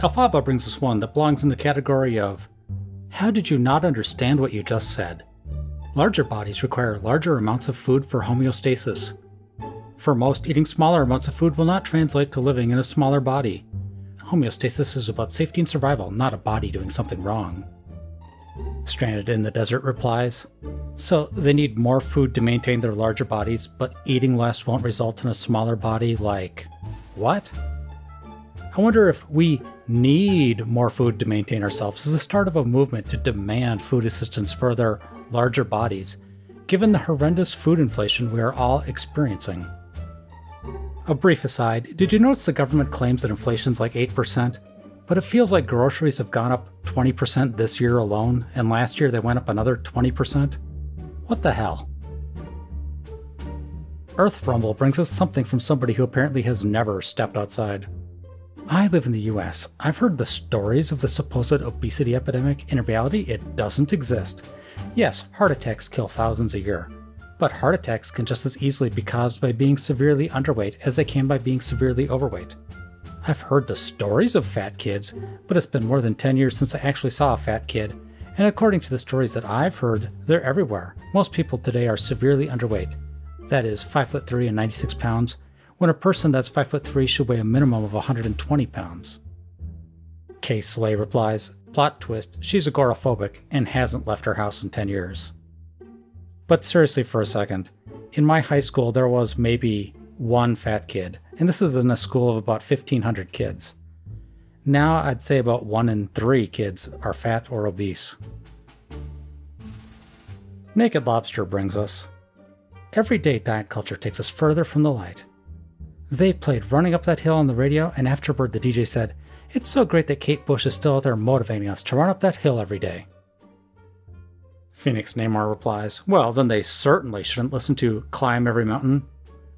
Alphaba brings us one that belongs in the category of How did you not understand what you just said? Larger bodies require larger amounts of food for homeostasis. For most, eating smaller amounts of food will not translate to living in a smaller body. Homeostasis is about safety and survival, not a body doing something wrong. Stranded in the Desert replies, So they need more food to maintain their larger bodies, but eating less won't result in a smaller body, like. What? I wonder if we need more food to maintain ourselves is the start of a movement to demand food assistance for their larger bodies, given the horrendous food inflation we are all experiencing. A brief aside did you notice the government claims that inflation's like 8%? But it feels like groceries have gone up 20% this year alone, and last year they went up another 20%. What the hell? Earth Rumble brings us something from somebody who apparently has never stepped outside. I live in the US. I've heard the stories of the supposed obesity epidemic. In reality, it doesn't exist. Yes, heart attacks kill thousands a year. But heart attacks can just as easily be caused by being severely underweight as they can by being severely overweight. I've heard the stories of fat kids, but it's been more than 10 years since I actually saw a fat kid, and according to the stories that I've heard, they're everywhere. Most people today are severely underweight. That is, 5 foot 3 and 96 pounds, when a person that's 5 foot 3 should weigh a minimum of 120 pounds. Kay Slay replies, Plot twist, she's agoraphobic and hasn't left her house in 10 years. But seriously for a second, in my high school there was maybe one fat kid, and this is in a school of about 1,500 kids. Now I'd say about one in three kids are fat or obese. Naked Lobster brings us. Everyday diet culture takes us further from the light. They played Running Up That Hill on the radio, and afterward the DJ said, It's so great that Kate Bush is still out there motivating us to run up that hill every day. Phoenix Namor replies, Well, then they certainly shouldn't listen to Climb Every Mountain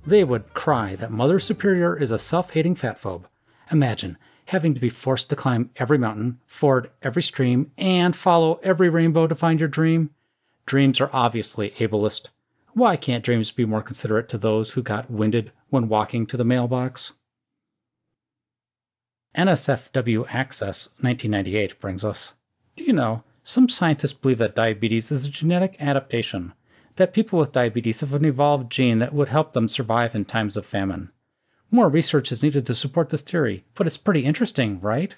they would cry that Mother Superior is a self hating fatphobe. Imagine having to be forced to climb every mountain, ford every stream, and follow every rainbow to find your dream. Dreams are obviously ableist. Why can't dreams be more considerate to those who got winded when walking to the mailbox? NSFW Access 1998 brings us Do you know, some scientists believe that diabetes is a genetic adaptation that people with diabetes have an evolved gene that would help them survive in times of famine. More research is needed to support this theory, but it's pretty interesting, right?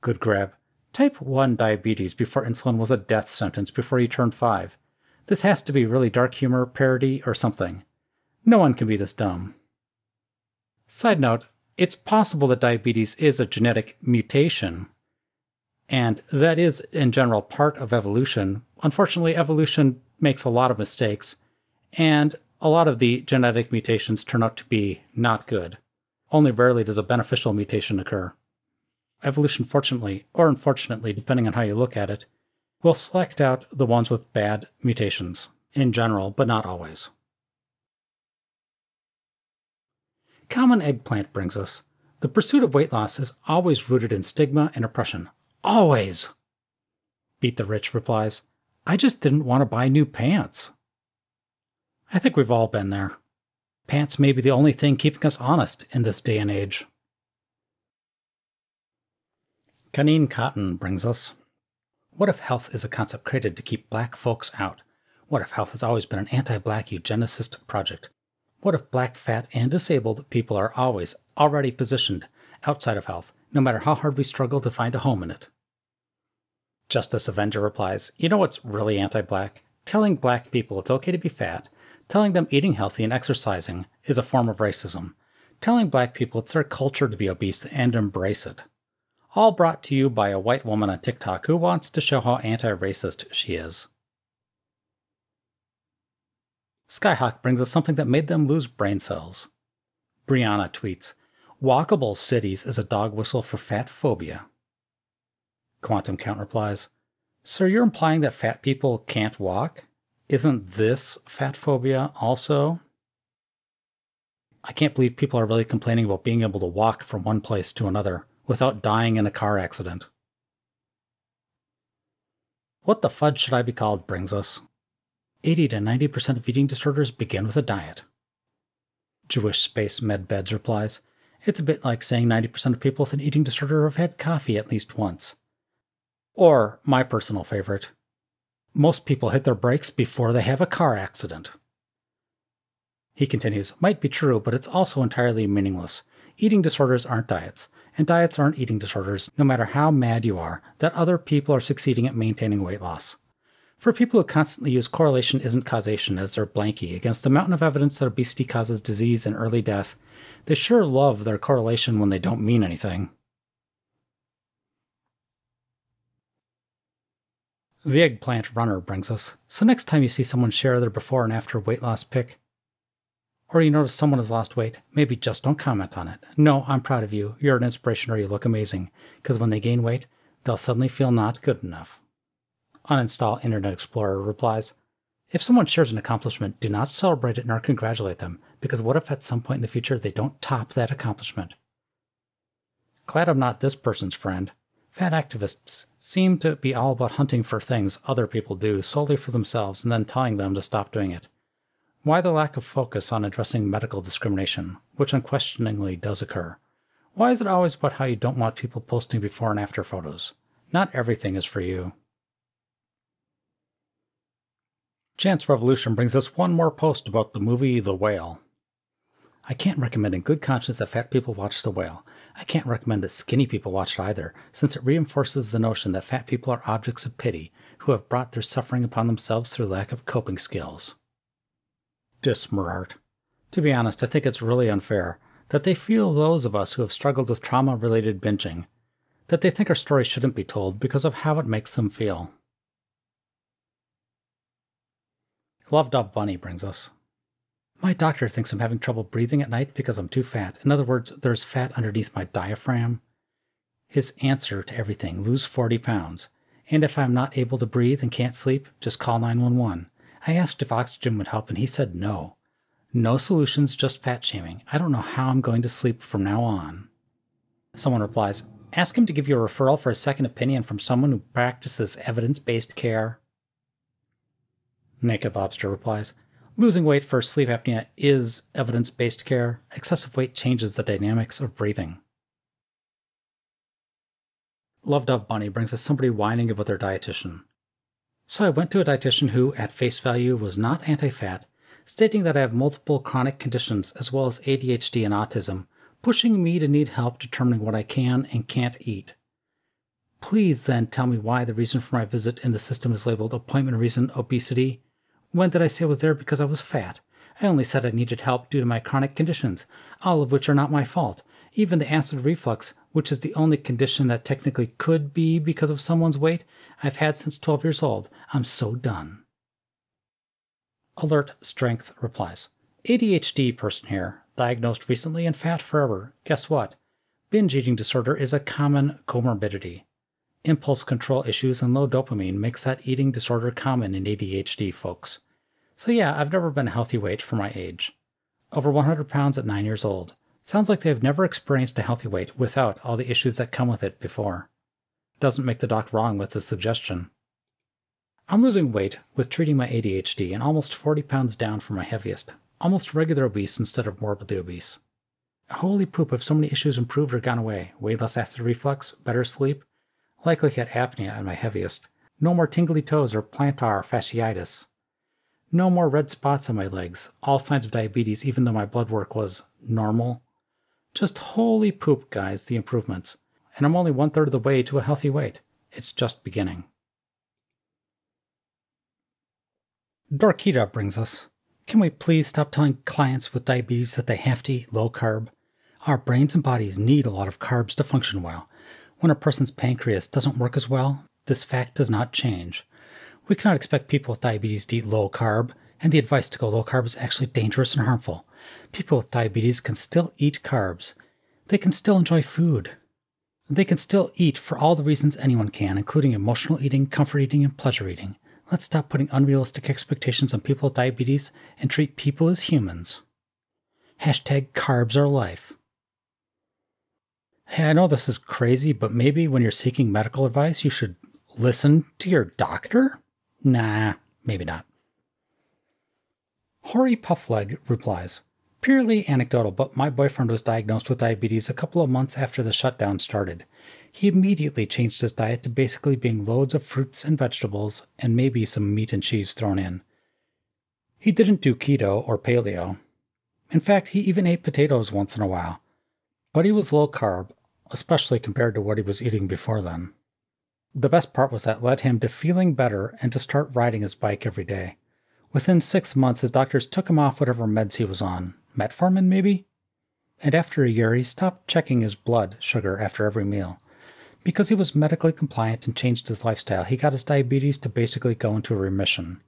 Good grab. Type 1 diabetes before insulin was a death sentence before you turned 5. This has to be really dark humor, parody, or something. No one can be this dumb. Side note, it's possible that diabetes is a genetic mutation, and that is, in general, part of evolution. Unfortunately, evolution makes a lot of mistakes, and a lot of the genetic mutations turn out to be not good. Only rarely does a beneficial mutation occur. Evolution, fortunately, or unfortunately, depending on how you look at it, will select out the ones with bad mutations, in general, but not always. Common eggplant brings us. The pursuit of weight loss is always rooted in stigma and oppression. Always! Beat the Rich replies. I just didn't want to buy new pants. I think we've all been there. Pants may be the only thing keeping us honest in this day and age. Kaneen Cotton brings us What if health is a concept created to keep black folks out? What if health has always been an anti black eugenicist project? What if black, fat, and disabled people are always already positioned outside of health, no matter how hard we struggle to find a home in it? Justice Avenger replies, You know what's really anti black? Telling black people it's okay to be fat, telling them eating healthy and exercising is a form of racism, telling black people it's their culture to be obese and embrace it. All brought to you by a white woman on TikTok who wants to show how anti racist she is. Skyhawk brings us something that made them lose brain cells. Brianna tweets Walkable cities is a dog whistle for fat phobia. Quantum Count replies, Sir, you're implying that fat people can't walk? Isn't this fat phobia also? I can't believe people are really complaining about being able to walk from one place to another without dying in a car accident. What the fudge should I be called brings us. 80 to 90% of eating disorders begin with a diet. Jewish Space Med Beds replies, It's a bit like saying 90% of people with an eating disorder have had coffee at least once. Or, my personal favorite, most people hit their brakes before they have a car accident. He continues, might be true, but it's also entirely meaningless. Eating disorders aren't diets, and diets aren't eating disorders, no matter how mad you are that other people are succeeding at maintaining weight loss. For people who constantly use correlation isn't causation as their blankie against the mountain of evidence that obesity causes disease and early death, they sure love their correlation when they don't mean anything. The eggplant runner brings us. So next time you see someone share their before and after weight loss pic, or you notice someone has lost weight, maybe just don't comment on it. No, I'm proud of you. You're an inspiration or you look amazing. Because when they gain weight, they'll suddenly feel not good enough. Uninstall Internet Explorer replies, If someone shares an accomplishment, do not celebrate it nor congratulate them, because what if at some point in the future they don't top that accomplishment? Glad I'm not this person's friend. Fat activists seem to be all about hunting for things other people do solely for themselves and then telling them to stop doing it. Why the lack of focus on addressing medical discrimination, which unquestioningly does occur? Why is it always about how you don't want people posting before and after photos? Not everything is for you. Chance Revolution brings us one more post about the movie The Whale. I can't recommend in good conscience that fat people watch The Whale. I can't recommend that skinny people watch it either, since it reinforces the notion that fat people are objects of pity who have brought their suffering upon themselves through lack of coping skills. Dismerart. To be honest, I think it's really unfair that they feel those of us who have struggled with trauma related binging, that they think our story shouldn't be told because of how it makes them feel. Love Dove Bunny brings us. My doctor thinks I'm having trouble breathing at night because I'm too fat. In other words, there's fat underneath my diaphragm. His answer to everything lose 40 pounds. And if I'm not able to breathe and can't sleep, just call 911. I asked if oxygen would help, and he said no. No solutions, just fat shaming. I don't know how I'm going to sleep from now on. Someone replies, Ask him to give you a referral for a second opinion from someone who practices evidence based care. Naked Lobster replies, Losing weight for sleep apnea is evidence based care. Excessive weight changes the dynamics of breathing. Love Dove Bunny brings us somebody whining about their dietitian. So I went to a dietitian who, at face value, was not anti fat, stating that I have multiple chronic conditions as well as ADHD and autism, pushing me to need help determining what I can and can't eat. Please then tell me why the reason for my visit in the system is labeled appointment reason obesity. When did I say I was there because I was fat? I only said I needed help due to my chronic conditions, all of which are not my fault. Even the acid reflux, which is the only condition that technically could be because of someone's weight, I've had since 12 years old. I'm so done. Alert Strength replies ADHD person here, diagnosed recently and fat forever. Guess what? Binge eating disorder is a common comorbidity. Impulse control issues and low dopamine makes that eating disorder common in ADHD folks. So yeah, I've never been a healthy weight for my age. Over 100 pounds at 9 years old. Sounds like they've never experienced a healthy weight without all the issues that come with it before doesn't make the doc wrong with the suggestion. I'm losing weight with treating my ADHD and almost 40 pounds down from my heaviest, almost regular obese instead of morbidly obese. Holy poop, have so many issues improved or gone away. Way less acid reflux, better sleep, likely had apnea at my heaviest, no more tingly toes or plantar fasciitis, no more red spots on my legs, all signs of diabetes even though my blood work was normal. Just holy poop, guys, the improvements and I'm only one third of the way to a healthy weight. It's just beginning. Dorkita brings us. Can we please stop telling clients with diabetes that they have to eat low carb? Our brains and bodies need a lot of carbs to function well. When a person's pancreas doesn't work as well, this fact does not change. We cannot expect people with diabetes to eat low carb, and the advice to go low carb is actually dangerous and harmful. People with diabetes can still eat carbs. They can still enjoy food. They can still eat for all the reasons anyone can, including emotional eating, comfort eating, and pleasure eating. Let's stop putting unrealistic expectations on people with diabetes and treat people as humans. Hashtag carbs are life. Hey, I know this is crazy, but maybe when you're seeking medical advice, you should listen to your doctor? Nah, maybe not. Hori Puffleg replies Purely anecdotal, but my boyfriend was diagnosed with diabetes a couple of months after the shutdown started. He immediately changed his diet to basically being loads of fruits and vegetables and maybe some meat and cheese thrown in. He didn't do keto or paleo. In fact, he even ate potatoes once in a while. But he was low carb, especially compared to what he was eating before then. The best part was that led him to feeling better and to start riding his bike every day. Within six months, his doctors took him off whatever meds he was on, metformin maybe? And after a year, he stopped checking his blood sugar after every meal. Because he was medically compliant and changed his lifestyle, he got his diabetes to basically go into remission.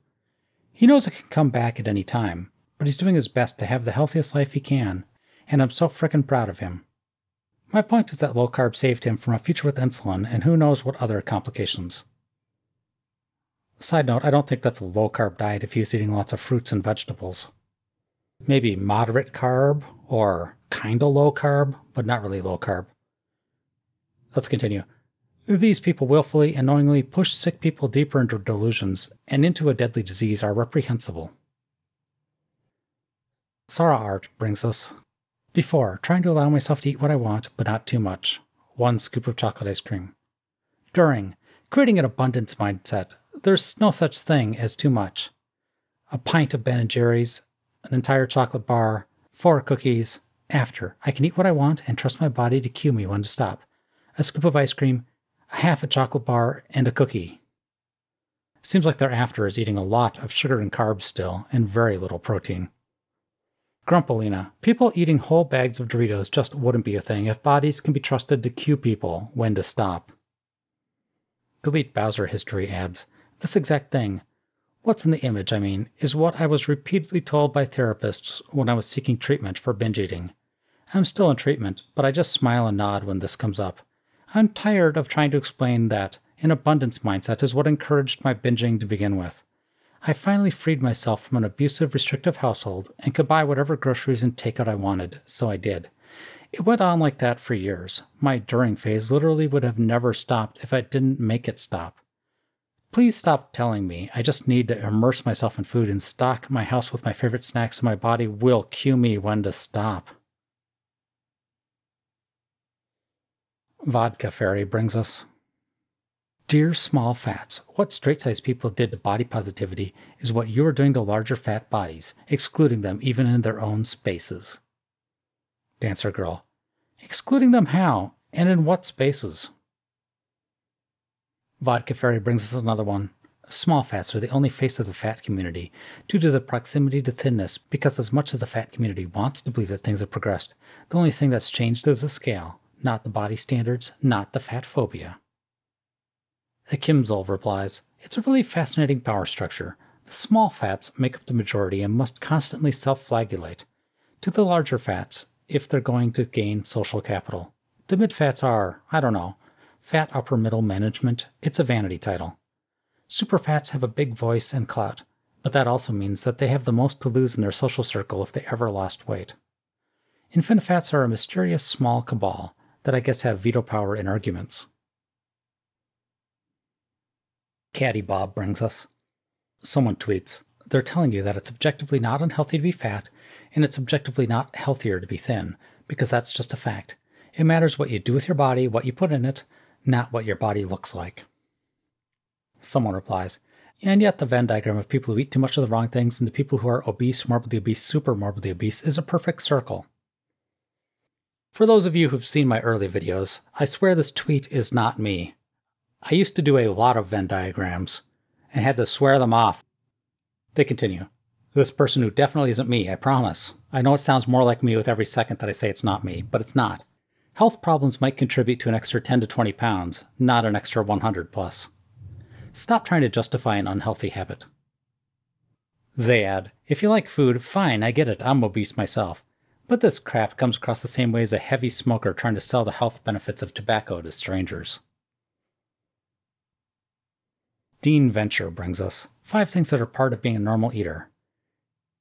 He knows it can come back at any time, but he's doing his best to have the healthiest life he can, and I'm so frickin' proud of him. My point is that low carb saved him from a future with insulin and who knows what other complications. Side note, I don't think that's a low carb diet if he's eating lots of fruits and vegetables maybe moderate carb or kind of low carb, but not really low carb. Let's continue. These people willfully and knowingly push sick people deeper into delusions and into a deadly disease are reprehensible. Sarah Art brings us before trying to allow myself to eat what I want, but not too much. One scoop of chocolate ice cream. During creating an abundance mindset, there's no such thing as too much. A pint of Ben and Jerry's an entire chocolate bar, four cookies. After, I can eat what I want and trust my body to cue me when to stop. A scoop of ice cream, a half a chocolate bar, and a cookie. Seems like their after is eating a lot of sugar and carbs still, and very little protein. Grumpalina. People eating whole bags of Doritos just wouldn't be a thing if bodies can be trusted to cue people when to stop. Delete Bowser History adds, This exact thing. What's in the image, I mean, is what I was repeatedly told by therapists when I was seeking treatment for binge eating. I'm still in treatment, but I just smile and nod when this comes up. I'm tired of trying to explain that an abundance mindset is what encouraged my binging to begin with. I finally freed myself from an abusive, restrictive household and could buy whatever groceries and takeout I wanted, so I did. It went on like that for years. My during phase literally would have never stopped if I didn't make it stop. Please stop telling me. I just need to immerse myself in food and stock my house with my favorite snacks, and my body will cue me when to stop. Vodka Fairy brings us. Dear small fats, what straight sized people did to body positivity is what you are doing to larger fat bodies, excluding them even in their own spaces. Dancer Girl. Excluding them how? And in what spaces? Vodka Fairy brings us another one. Small fats are the only face of the fat community due to the proximity to thinness, because as much as the fat community wants to believe that things have progressed, the only thing that's changed is the scale, not the body standards, not the fat phobia. Akimzol replies, It's a really fascinating power structure. The small fats make up the majority and must constantly self flagellate. To the larger fats, if they're going to gain social capital. The mid fats are, I don't know, Fat Upper Middle Management, it's a vanity title. Superfats have a big voice and clout, but that also means that they have the most to lose in their social circle if they ever lost weight. Infinifats are a mysterious small cabal that I guess have veto power in arguments. Caddy Bob brings us. Someone tweets, they're telling you that it's objectively not unhealthy to be fat, and it's objectively not healthier to be thin, because that's just a fact. It matters what you do with your body, what you put in it, not what your body looks like. Someone replies, and yet the Venn diagram of people who eat too much of the wrong things and the people who are obese, morbidly obese, super morbidly obese is a perfect circle. For those of you who've seen my early videos, I swear this tweet is not me. I used to do a lot of Venn diagrams and had to swear them off. They continue. This person who definitely isn't me, I promise. I know it sounds more like me with every second that I say it's not me, but it's not. Health problems might contribute to an extra 10 to 20 pounds, not an extra 100 plus. Stop trying to justify an unhealthy habit. They add, if you like food, fine, I get it, I'm obese myself. But this crap comes across the same way as a heavy smoker trying to sell the health benefits of tobacco to strangers. Dean Venture brings us five things that are part of being a normal eater.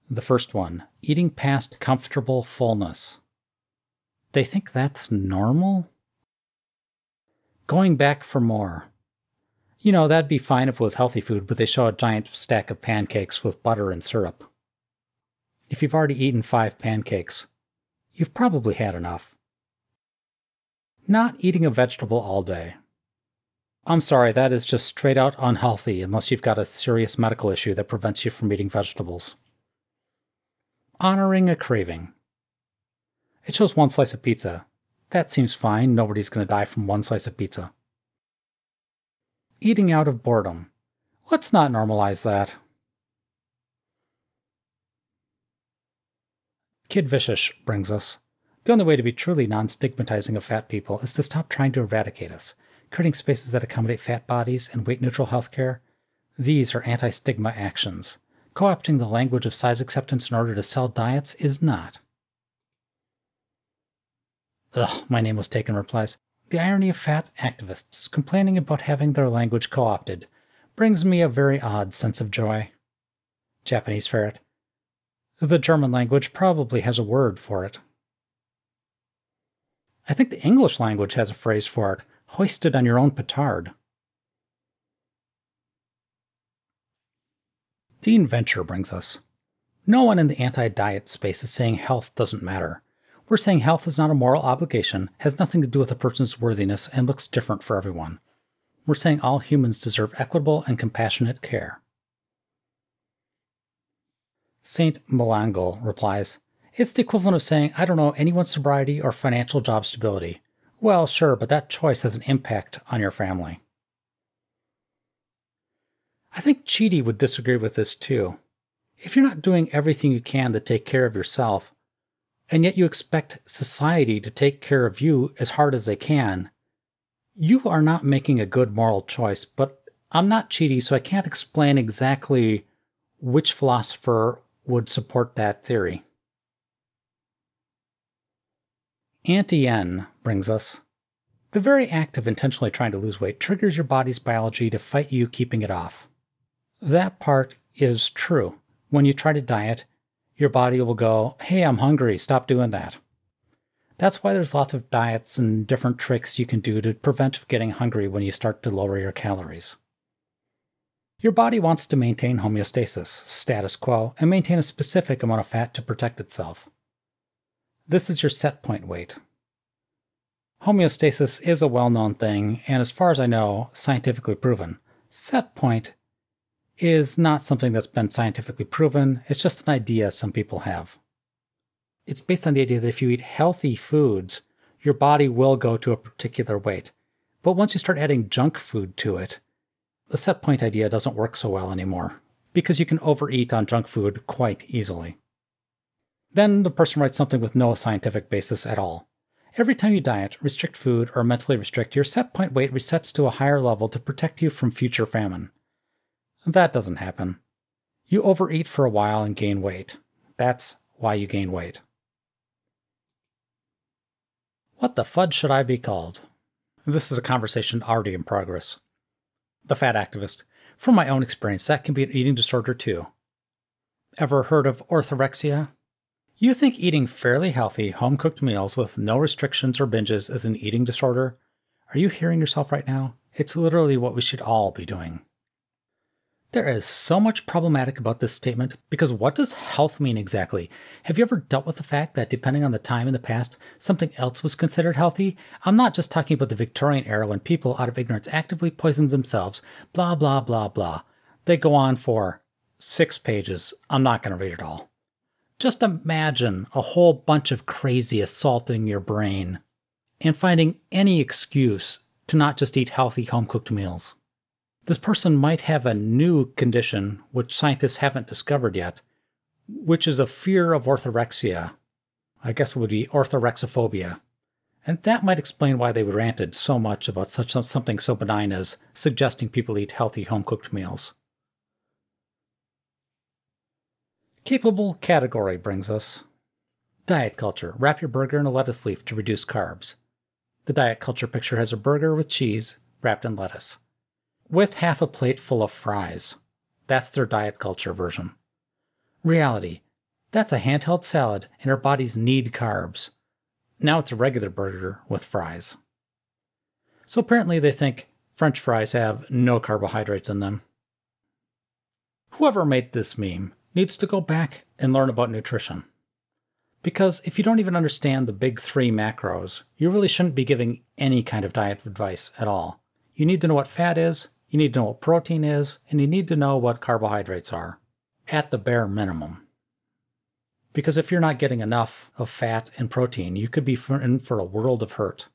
The first one, eating past comfortable fullness. They think that's normal? Going back for more. You know, that'd be fine if it was healthy food, but they show a giant stack of pancakes with butter and syrup. If you've already eaten five pancakes, you've probably had enough. Not eating a vegetable all day. I'm sorry, that is just straight out unhealthy unless you've got a serious medical issue that prevents you from eating vegetables. Honoring a craving. It shows one slice of pizza. That seems fine. Nobody's going to die from one slice of pizza. Eating out of boredom. Let's not normalize that. Kid Vicious brings us. The only way to be truly non stigmatizing of fat people is to stop trying to eradicate us, creating spaces that accommodate fat bodies and weight neutral healthcare. These are anti stigma actions. Co opting the language of size acceptance in order to sell diets is not. Ugh, my name was taken replies. The irony of fat activists complaining about having their language co opted brings me a very odd sense of joy. Japanese ferret. The German language probably has a word for it. I think the English language has a phrase for it hoisted on your own petard. Dean Venture brings us. No one in the anti diet space is saying health doesn't matter. We're saying health is not a moral obligation, has nothing to do with a person's worthiness, and looks different for everyone. We're saying all humans deserve equitable and compassionate care. Saint Melangle replies, It's the equivalent of saying, I don't know anyone's sobriety or financial job stability. Well, sure, but that choice has an impact on your family. I think Chidi would disagree with this too. If you're not doing everything you can to take care of yourself, and yet you expect society to take care of you as hard as they can, you are not making a good moral choice. But I'm not Chidi, so I can't explain exactly which philosopher would support that theory. Auntie N brings us. The very act of intentionally trying to lose weight triggers your body's biology to fight you keeping it off. That part is true. When you try to diet, your body will go, hey, I'm hungry, stop doing that. That's why there's lots of diets and different tricks you can do to prevent getting hungry when you start to lower your calories. Your body wants to maintain homeostasis, status quo, and maintain a specific amount of fat to protect itself. This is your set point weight. Homeostasis is a well known thing, and as far as I know, scientifically proven. Set point is not something that's been scientifically proven, it's just an idea some people have. It's based on the idea that if you eat healthy foods, your body will go to a particular weight. But once you start adding junk food to it, the set point idea doesn't work so well anymore, because you can overeat on junk food quite easily. Then the person writes something with no scientific basis at all. Every time you diet, restrict food, or mentally restrict, your set point weight resets to a higher level to protect you from future famine. That doesn't happen. You overeat for a while and gain weight. That's why you gain weight. What the fudge should I be called? This is a conversation already in progress. The fat activist. From my own experience, that can be an eating disorder too. Ever heard of orthorexia? You think eating fairly healthy, home cooked meals with no restrictions or binges is an eating disorder? Are you hearing yourself right now? It's literally what we should all be doing. There is so much problematic about this statement because what does health mean exactly? Have you ever dealt with the fact that depending on the time in the past, something else was considered healthy? I'm not just talking about the Victorian era when people, out of ignorance, actively poisoned themselves, blah, blah, blah, blah. They go on for six pages. I'm not going to read it all. Just imagine a whole bunch of crazy assaulting your brain and finding any excuse to not just eat healthy home cooked meals. This person might have a new condition which scientists haven't discovered yet, which is a fear of orthorexia. I guess it would be orthorexiphobia. And that might explain why they ranted so much about such something so benign as suggesting people eat healthy home cooked meals. Capable category brings us Diet culture. Wrap your burger in a lettuce leaf to reduce carbs. The diet culture picture has a burger with cheese wrapped in lettuce with half a plate full of fries. That's their diet culture version. Reality that's a handheld salad, and our bodies need carbs. Now it's a regular burger with fries. So apparently they think French fries have no carbohydrates in them. Whoever made this meme needs to go back and learn about nutrition. Because if you don't even understand the big three macros, you really shouldn't be giving any kind of diet advice at all. You need to know what fat is, you need to know what protein is, and you need to know what carbohydrates are, at the bare minimum. Because if you're not getting enough of fat and protein, you could be in for a world of hurt.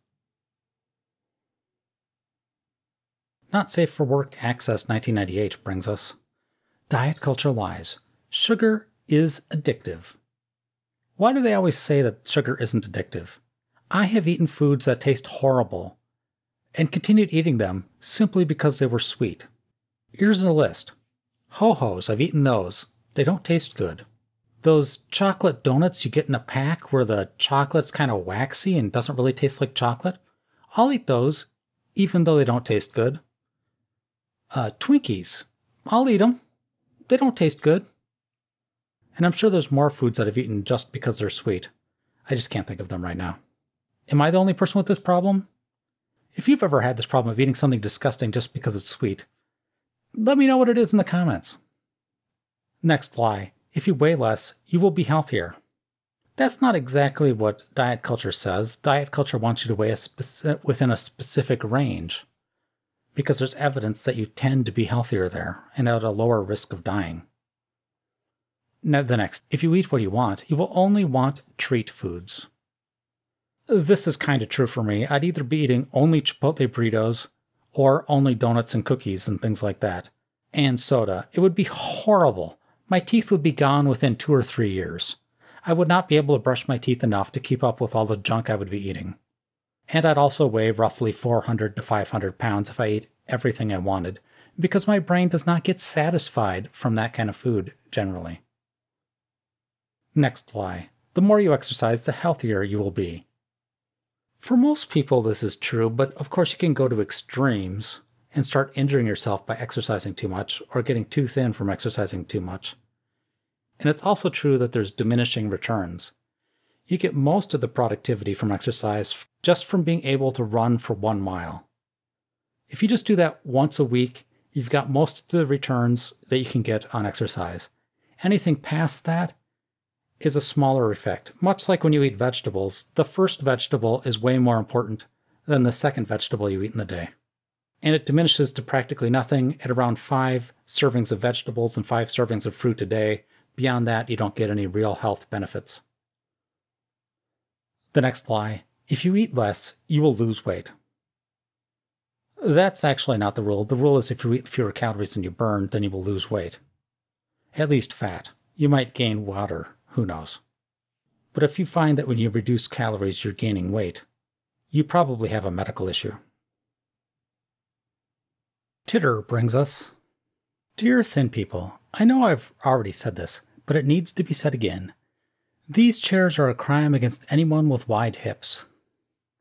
Not Safe for Work Access 1998 brings us Diet Culture Lies. Sugar is addictive. Why do they always say that sugar isn't addictive? I have eaten foods that taste horrible and continued eating them simply because they were sweet. Here's a list Ho Ho's, I've eaten those. They don't taste good. Those chocolate donuts you get in a pack where the chocolate's kind of waxy and doesn't really taste like chocolate, I'll eat those even though they don't taste good. Uh, Twinkies, I'll eat them. They don't taste good. And I'm sure there's more foods that I've eaten just because they're sweet. I just can't think of them right now. Am I the only person with this problem? If you've ever had this problem of eating something disgusting just because it's sweet, let me know what it is in the comments. Next lie if you weigh less, you will be healthier. That's not exactly what diet culture says. Diet culture wants you to weigh a within a specific range because there's evidence that you tend to be healthier there and at a lower risk of dying. The next, if you eat what you want, you will only want treat foods. This is kind of true for me. I'd either be eating only Chipotle burritos or only donuts and cookies and things like that, and soda. It would be horrible. My teeth would be gone within two or three years. I would not be able to brush my teeth enough to keep up with all the junk I would be eating. And I'd also weigh roughly 400 to 500 pounds if I ate everything I wanted, because my brain does not get satisfied from that kind of food generally. Next lie. The more you exercise, the healthier you will be. For most people, this is true, but of course, you can go to extremes and start injuring yourself by exercising too much or getting too thin from exercising too much. And it's also true that there's diminishing returns. You get most of the productivity from exercise just from being able to run for one mile. If you just do that once a week, you've got most of the returns that you can get on exercise. Anything past that is a smaller effect. Much like when you eat vegetables, the first vegetable is way more important than the second vegetable you eat in the day. And it diminishes to practically nothing at around five servings of vegetables and five servings of fruit a day. Beyond that, you don't get any real health benefits. The next lie if you eat less, you will lose weight. That's actually not the rule. The rule is if you eat fewer calories than you burn, then you will lose weight. At least fat. You might gain water who knows? But if you find that when you reduce calories you're gaining weight, you probably have a medical issue. Titter brings us Dear Thin People, I know I've already said this, but it needs to be said again. These chairs are a crime against anyone with wide hips.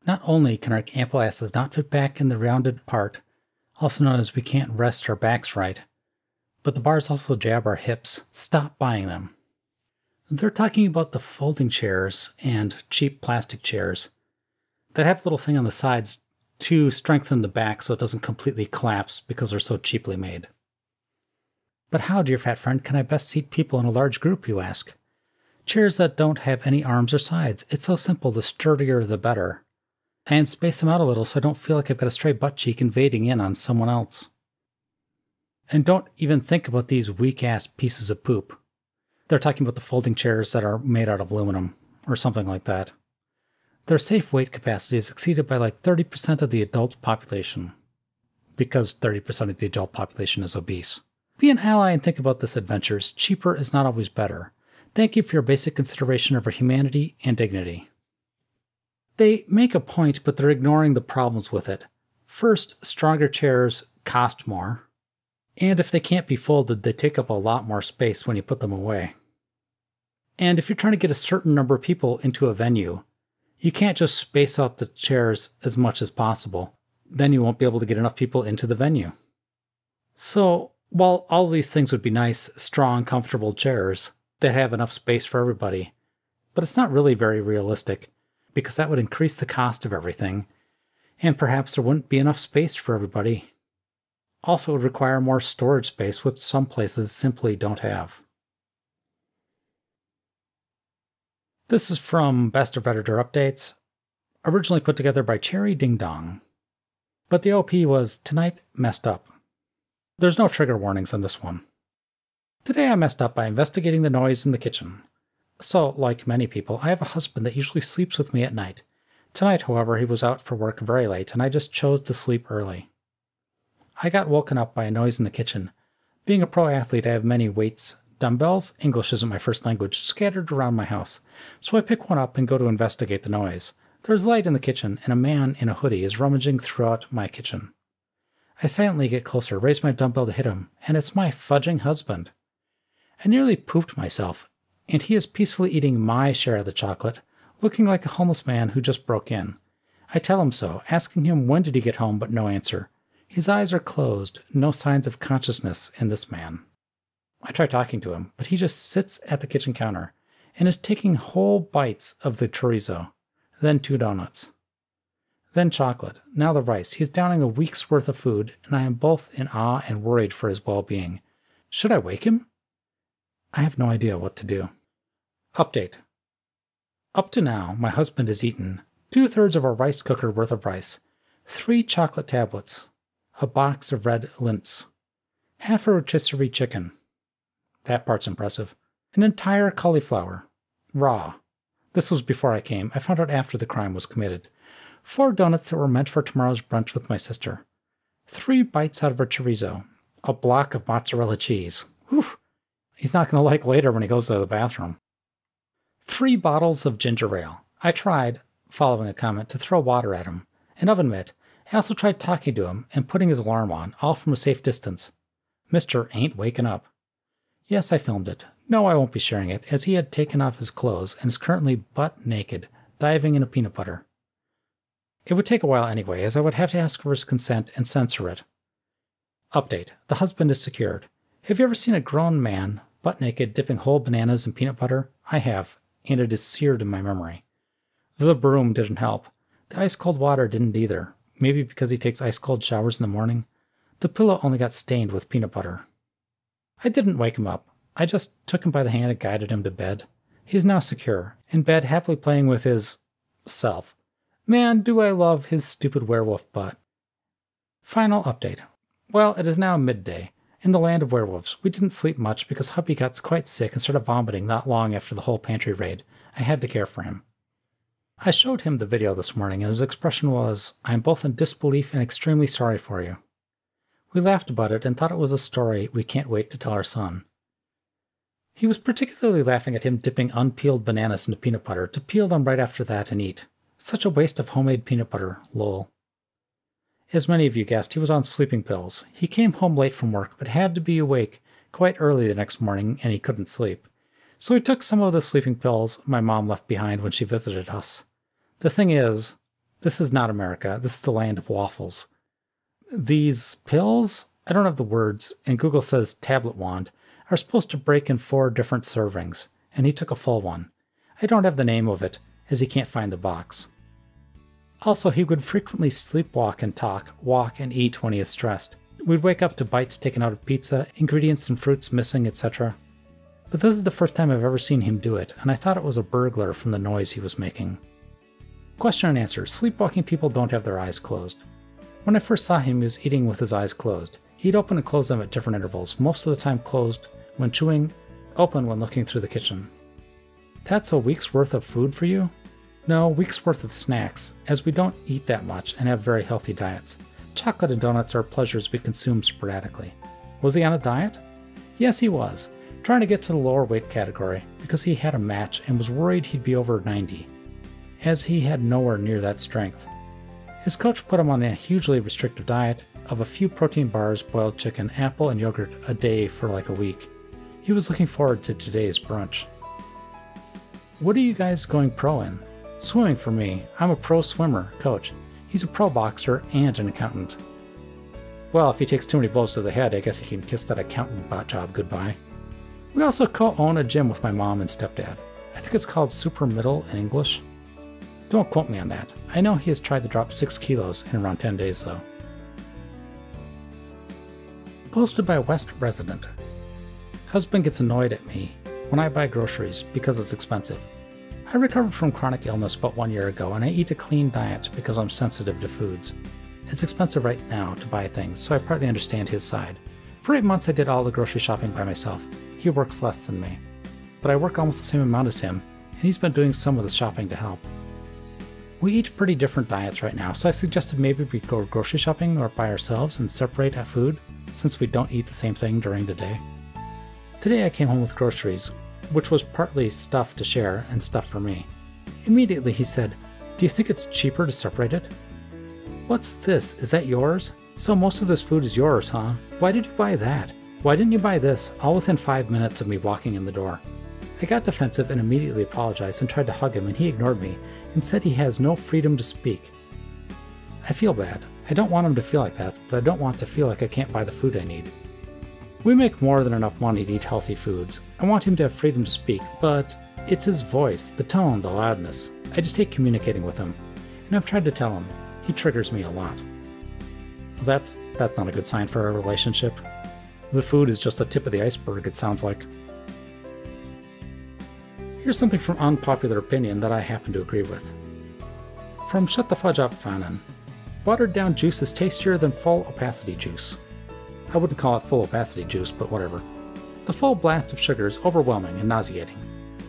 Not only can our ample asses not fit back in the rounded part, also known as we can't rest our backs right, but the bars also jab our hips. Stop buying them. They're talking about the folding chairs and cheap plastic chairs that have a little thing on the sides to strengthen the back so it doesn't completely collapse because they're so cheaply made. But how, dear fat friend, can I best seat people in a large group, you ask? Chairs that don't have any arms or sides. It's so simple, the sturdier the better. And space them out a little so I don't feel like I've got a stray butt cheek invading in on someone else. And don't even think about these weak ass pieces of poop. They're talking about the folding chairs that are made out of aluminum or something like that. Their safe weight capacity is exceeded by like 30% of the adult population because 30% of the adult population is obese. Be an ally and think about this adventures. Cheaper is not always better. Thank you for your basic consideration of our humanity and dignity. They make a point, but they're ignoring the problems with it. First, stronger chairs cost more. And if they can't be folded, they take up a lot more space when you put them away. And if you're trying to get a certain number of people into a venue, you can't just space out the chairs as much as possible. Then you won't be able to get enough people into the venue. So, while all these things would be nice, strong, comfortable chairs that have enough space for everybody, but it's not really very realistic because that would increase the cost of everything, and perhaps there wouldn't be enough space for everybody also would require more storage space, which some places simply don't have. This is from Best of Editor Updates, originally put together by Cherry Ding Dong. But the OP was Tonight Messed Up. There's no trigger warnings on this one. Today I messed up by investigating the noise in the kitchen. So, like many people, I have a husband that usually sleeps with me at night. Tonight, however, he was out for work very late, and I just chose to sleep early. I got woken up by a noise in the kitchen. Being a pro athlete, I have many weights, dumbbells, English isn't my first language, scattered around my house. So I pick one up and go to investigate the noise. There's light in the kitchen, and a man in a hoodie is rummaging throughout my kitchen. I silently get closer, raise my dumbbell to hit him, and it's my fudging husband. I nearly pooped myself, and he is peacefully eating my share of the chocolate, looking like a homeless man who just broke in. I tell him so, asking him when did he get home, but no answer. His eyes are closed, no signs of consciousness in this man. I try talking to him, but he just sits at the kitchen counter and is taking whole bites of the chorizo, then two donuts. Then chocolate, now the rice. He's downing a week's worth of food, and I am both in awe and worried for his well being. Should I wake him? I have no idea what to do. Update Up to now, my husband has eaten two thirds of a rice cooker worth of rice, three chocolate tablets, a box of red lints, half a rotisserie chicken, that part's impressive. An entire cauliflower. Raw. This was before I came. I found out after the crime was committed. Four donuts that were meant for tomorrow's brunch with my sister. Three bites out of her chorizo. A block of mozzarella cheese. Whew. He's not going to like later when he goes to the bathroom. Three bottles of ginger ale. I tried, following a comment, to throw water at him. And I'll admit, I also tried talking to him and putting his alarm on, all from a safe distance. Mister ain't waking up. Yes, I filmed it. No, I won't be sharing it, as he had taken off his clothes and is currently butt naked, diving in a peanut butter. It would take a while anyway, as I would have to ask for his consent and censor it. Update The husband is secured. Have you ever seen a grown man, butt naked, dipping whole bananas in peanut butter? I have, and it is seared in my memory. The broom didn't help. The ice cold water didn't either, maybe because he takes ice cold showers in the morning. The pillow only got stained with peanut butter. I didn't wake him up. I just took him by the hand and guided him to bed. He is now secure, in bed happily playing with his self. Man, do I love his stupid werewolf butt. Final update. Well, it is now midday. In the land of werewolves, we didn't sleep much because hubby got quite sick and started vomiting not long after the whole pantry raid. I had to care for him. I showed him the video this morning, and his expression was, I am both in disbelief and extremely sorry for you. We laughed about it and thought it was a story we can't wait to tell our son. He was particularly laughing at him dipping unpeeled bananas into peanut butter to peel them right after that and eat. Such a waste of homemade peanut butter, lol. As many of you guessed, he was on sleeping pills. He came home late from work, but had to be awake quite early the next morning, and he couldn't sleep. So he took some of the sleeping pills my mom left behind when she visited us. The thing is, this is not America. This is the land of waffles these pills, I don't have the words, and Google says tablet wand, are supposed to break in four different servings, and he took a full one. I don't have the name of it, as he can't find the box. Also, he would frequently sleepwalk and talk, walk and eat when he is stressed. We'd wake up to bites taken out of pizza, ingredients and fruits missing, etc. But this is the first time I've ever seen him do it, and I thought it was a burglar from the noise he was making. Question and answer Sleepwalking people don't have their eyes closed. When I first saw him, he was eating with his eyes closed. He'd open and close them at different intervals, most of the time closed when chewing, open when looking through the kitchen. That's a week's worth of food for you? No, week's worth of snacks, as we don't eat that much and have very healthy diets. Chocolate and donuts are pleasures we consume sporadically. Was he on a diet? Yes, he was, trying to get to the lower weight category because he had a match and was worried he'd be over 90, as he had nowhere near that strength. His coach put him on a hugely restrictive diet of a few protein bars, boiled chicken, apple, and yogurt a day for like a week. He was looking forward to today's brunch. What are you guys going pro in? Swimming for me. I'm a pro swimmer, coach. He's a pro boxer and an accountant. Well, if he takes too many blows to the head, I guess he can kiss that accountant job goodbye. We also co own a gym with my mom and stepdad. I think it's called Super Middle in English. Don't quote me on that. I know he has tried to drop 6 kilos in around 10 days though. Posted by West resident. Husband gets annoyed at me when I buy groceries because it's expensive. I recovered from chronic illness about one year ago, and I eat a clean diet because I'm sensitive to foods. It's expensive right now to buy things, so I partly understand his side. For eight months, I did all the grocery shopping by myself. He works less than me. But I work almost the same amount as him, and he's been doing some of the shopping to help. We eat pretty different diets right now, so I suggested maybe we go grocery shopping or by ourselves and separate our food, since we don't eat the same thing during the day. Today I came home with groceries, which was partly stuff to share and stuff for me. Immediately he said, Do you think it's cheaper to separate it? What's this? Is that yours? So most of this food is yours, huh? Why did you buy that? Why didn't you buy this? All within five minutes of me walking in the door. I got defensive and immediately apologized and tried to hug him, and he ignored me and said he has no freedom to speak. I feel bad. I don't want him to feel like that, but I don't want to feel like I can't buy the food I need. We make more than enough money to eat healthy foods. I want him to have freedom to speak, but it's his voice, the tone, the loudness. I just hate communicating with him, and I've tried to tell him. He triggers me a lot. That's that's not a good sign for a relationship. The food is just the tip of the iceberg, it sounds like. Here's something from unpopular opinion that I happen to agree with. From Shut the Fudge Up Fanon. Watered down juice is tastier than full opacity juice. I wouldn't call it full opacity juice, but whatever. The full blast of sugar is overwhelming and nauseating.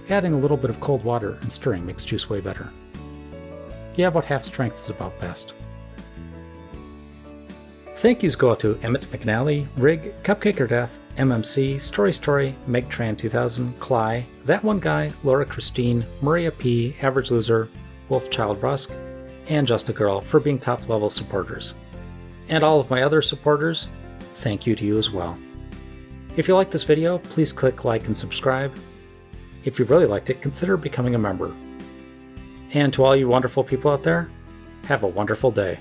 Adding a little bit of cold water and stirring makes juice way better. Yeah, about half strength is about best. Thank yous go out to Emmett McNally, Rig, Cupcake or Death, MMC, Story Story, MegTran2000, Cly, That One Guy, Laura Christine, Maria P, Average Loser, Wolfchild Rusk, and Just a Girl for being top level supporters. And all of my other supporters, thank you to you as well. If you like this video, please click like and subscribe. If you really liked it, consider becoming a member. And to all you wonderful people out there, have a wonderful day.